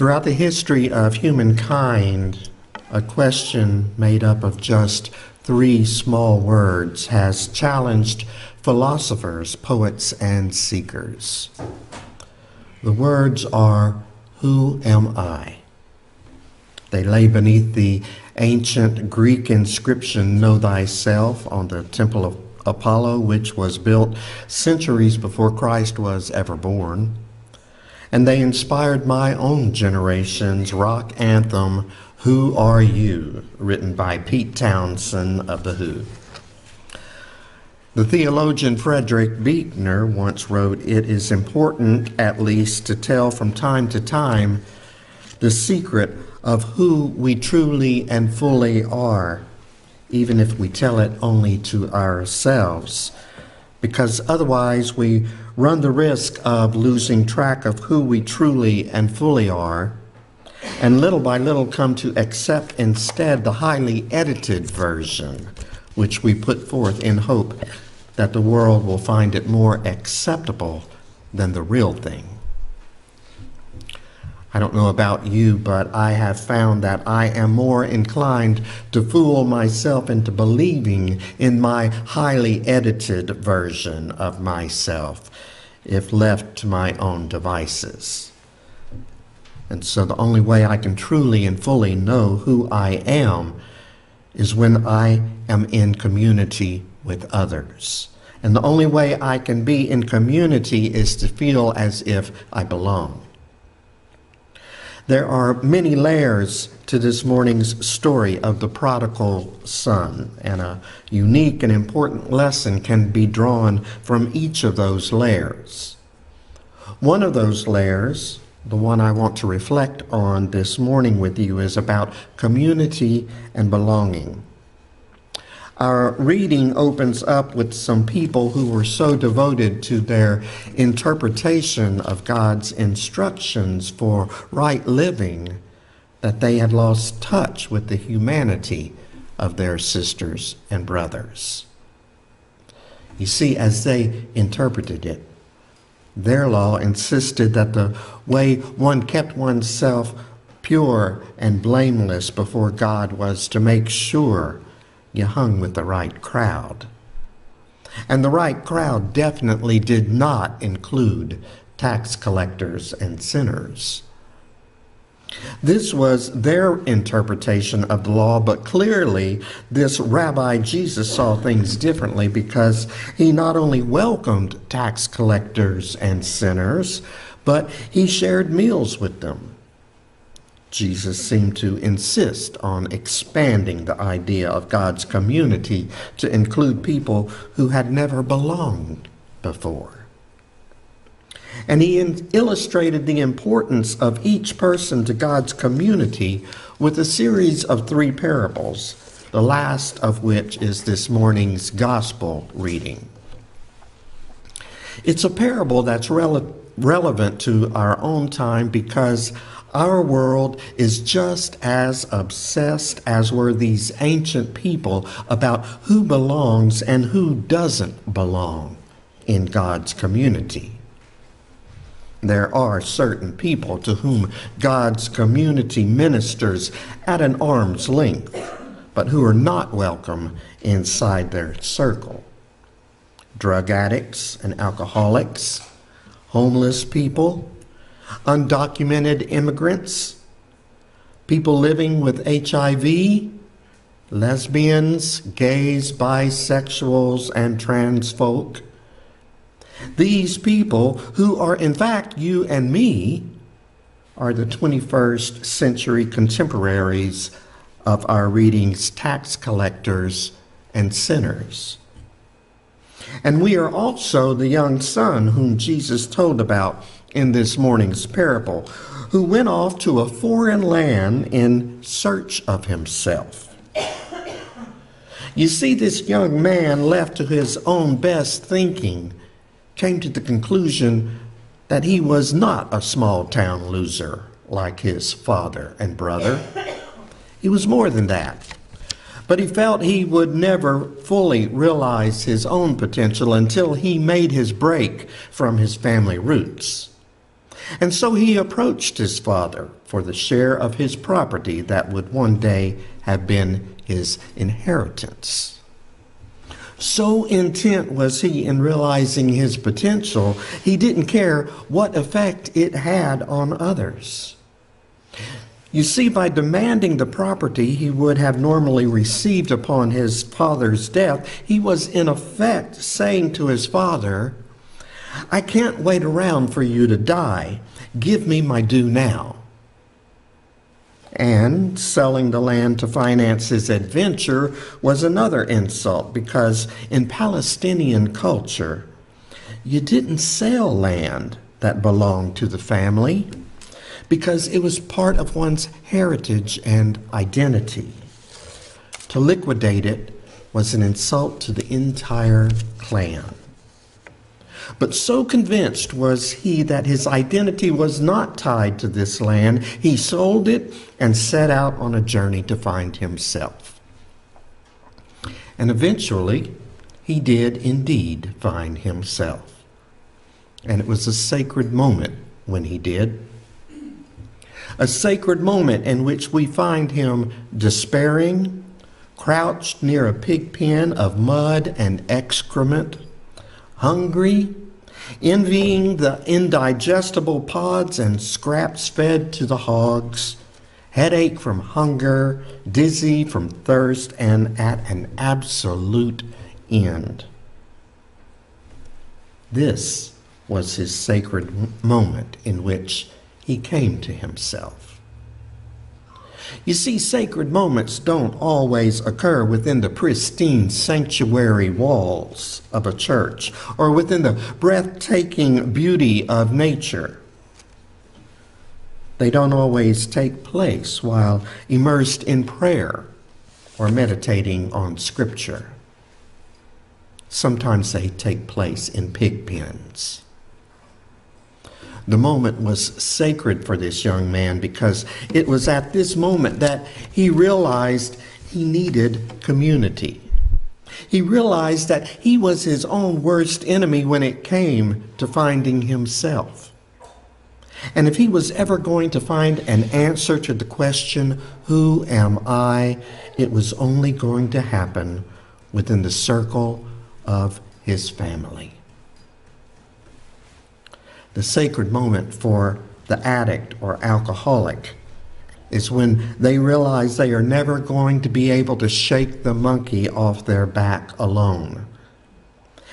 Throughout the history of humankind, a question made up of just three small words has challenged philosophers, poets, and seekers. The words are, Who am I? They lay beneath the ancient Greek inscription, Know Thyself, on the Temple of Apollo, which was built centuries before Christ was ever born and they inspired my own generation's rock anthem, Who Are You, written by Pete Townshend of The Who. The theologian Frederick Buechner once wrote, It is important, at least, to tell from time to time the secret of who we truly and fully are, even if we tell it only to ourselves because otherwise we run the risk of losing track of who we truly and fully are, and little by little come to accept instead the highly edited version, which we put forth in hope that the world will find it more acceptable than the real thing. I don't know about you, but I have found that I am more inclined to fool myself into believing in my highly edited version of myself if left to my own devices. And so the only way I can truly and fully know who I am is when I am in community with others. And the only way I can be in community is to feel as if I belong. There are many layers to this morning's story of the prodigal son, and a unique and important lesson can be drawn from each of those layers. One of those layers, the one I want to reflect on this morning with you, is about community and belonging. Our reading opens up with some people who were so devoted to their interpretation of God's instructions for right living that they had lost touch with the humanity of their sisters and brothers. You see, as they interpreted it, their law insisted that the way one kept oneself pure and blameless before God was to make sure you hung with the right crowd. And the right crowd definitely did not include tax collectors and sinners. This was their interpretation of the law, but clearly this Rabbi Jesus saw things differently because he not only welcomed tax collectors and sinners, but he shared meals with them. Jesus seemed to insist on expanding the idea of God's community to include people who had never belonged before. And he illustrated the importance of each person to God's community with a series of three parables, the last of which is this morning's gospel reading. It's a parable that's rele- relevant to our own time because our world is just as obsessed as were these ancient people about who belongs and who doesn't belong in God's community. There are certain people to whom God's community ministers at an arm's length, but who are not welcome inside their circle. Drug addicts and alcoholics, homeless people, undocumented immigrants, people living with HIV, lesbians, gays, bisexuals, and trans folk. These people, who are in fact you and me, are the 21st century contemporaries of our readings, tax collectors and sinners. And we are also the young son whom Jesus told about in this morning's parable, who went off to a foreign land in search of himself. You see, this young man, left to his own best thinking, came to the conclusion that he was not a small town loser like his father and brother. He was more than that. But he felt he would never fully realize his own potential until he made his break from his family roots. And so he approached his father for the share of his property that would one day have been his inheritance. So intent was he in realizing his potential, he didn't care what effect it had on others. You see, by demanding the property he would have normally received upon his father's death, he was in effect saying to his father, I can't wait around for you to die. Give me my due now. And selling the land to finance his adventure was another insult because in Palestinian culture, you didn't sell land that belonged to the family because it was part of one's heritage and identity. To liquidate it was an insult to the entire clan. But so convinced was he that his identity was not tied to this land, he sold it and set out on a journey to find himself. And eventually, he did indeed find himself. And it was a sacred moment when he did. A sacred moment in which we find him despairing, crouched near a pig pen of mud and excrement hungry, envying the indigestible pods and scraps fed to the hogs, headache from hunger, dizzy from thirst, and at an absolute end. This was his sacred moment in which he came to himself. You see, sacred moments don't always occur within the pristine sanctuary walls of a church or within the breathtaking beauty of nature. They don't always take place while immersed in prayer or meditating on Scripture. Sometimes they take place in pig pens. The moment was sacred for this young man because it was at this moment that he realized he needed community. He realized that he was his own worst enemy when it came to finding himself. And if he was ever going to find an answer to the question, Who am I? it was only going to happen within the circle of his family the sacred moment for the addict or alcoholic is when they realize they are never going to be able to shake the monkey off their back alone.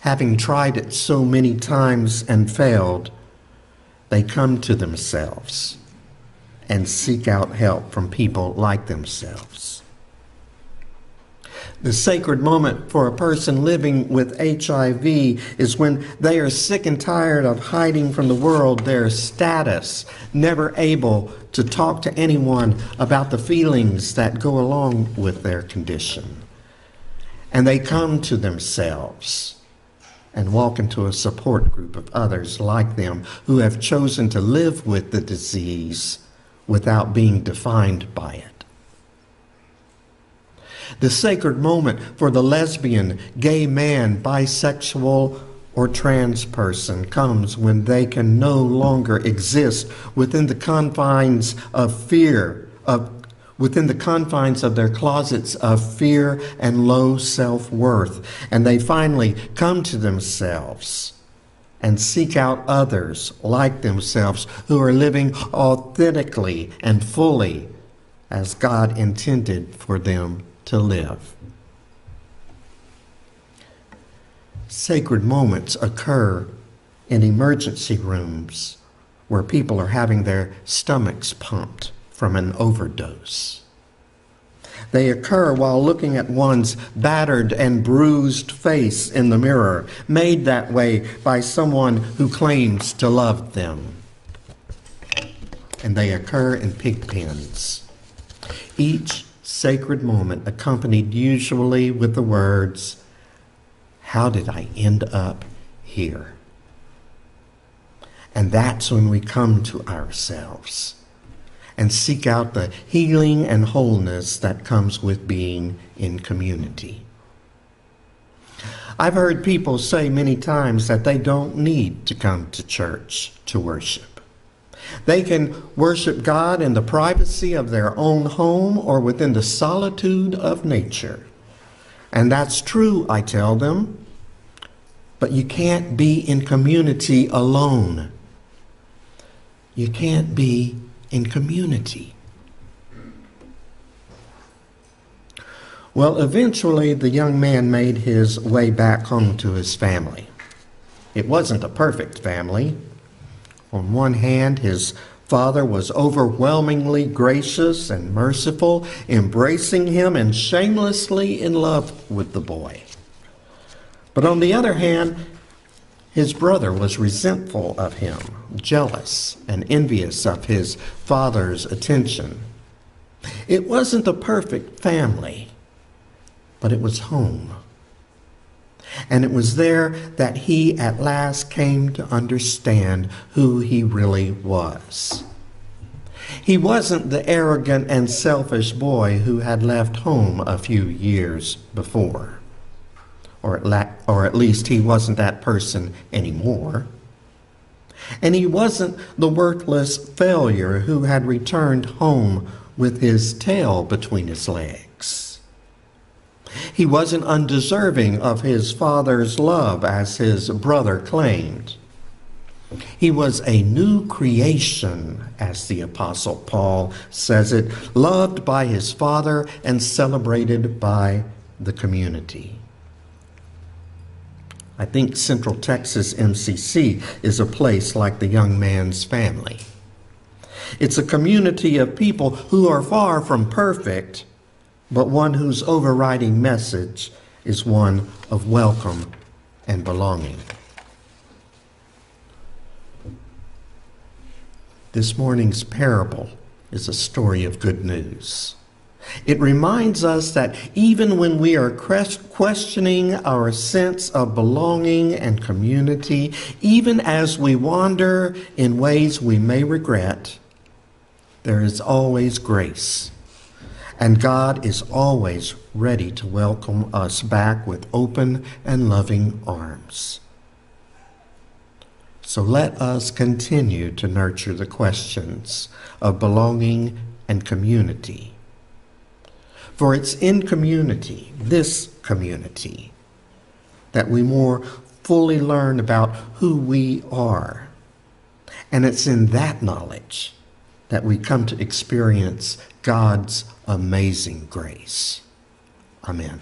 Having tried it so many times and failed, they come to themselves and seek out help from people like themselves. The sacred moment for a person living with HIV is when they are sick and tired of hiding from the world their status, never able to talk to anyone about the feelings that go along with their condition. And they come to themselves and walk into a support group of others like them who have chosen to live with the disease without being defined by it. The sacred moment for the lesbian, gay man, bisexual, or trans person comes when they can no longer exist within the confines of fear, of within the confines of their closets of fear and low self worth. And they finally come to themselves and seek out others like themselves who are living authentically and fully as God intended for them to live. Sacred moments occur in emergency rooms where people are having their stomachs pumped from an overdose. They occur while looking at one's battered and bruised face in the mirror, made that way by someone who claims to love them. And they occur in pig pens. Each sacred moment, accompanied usually with the words, How did I end up here? And that's when we come to ourselves and seek out the healing and wholeness that comes with being in community. I've heard people say many times that they don't need to come to church to worship. They can worship God in the privacy of their own home or within the solitude of nature. And that's true, I tell them. But you can't be in community alone. You can't be in community. Well, eventually the young man made his way back home to his family. It wasn't a perfect family. On one hand, his father was overwhelmingly gracious and merciful, embracing him and shamelessly in love with the boy. But on the other hand, his brother was resentful of him, jealous, and envious of his father's attention. It wasn't a perfect family, but it was home. And it was there that he at last came to understand who he really was. He wasn't the arrogant and selfish boy who had left home a few years before. Or at, la- or at least he wasn't that person anymore. And he wasn't the worthless failure who had returned home with his tail between his legs. He wasn't undeserving of his father's love, as his brother claimed. He was a new creation, as the Apostle Paul says it, loved by his father and celebrated by the community. I think Central Texas MCC is a place like the young man's family. It's a community of people who are far from perfect, but one whose overriding message is one of welcome and belonging. This morning's parable is a story of good news. It reminds us that even when we are questioning our sense of belonging and community, even as we wander in ways we may regret, there is always grace and God is always ready to welcome us back with open and loving arms. So let us continue to nurture the questions of belonging and community. For it's in community, this community, that we more fully learn about who we are. And it's in that knowledge that we come to experience God's amazing grace. Amen.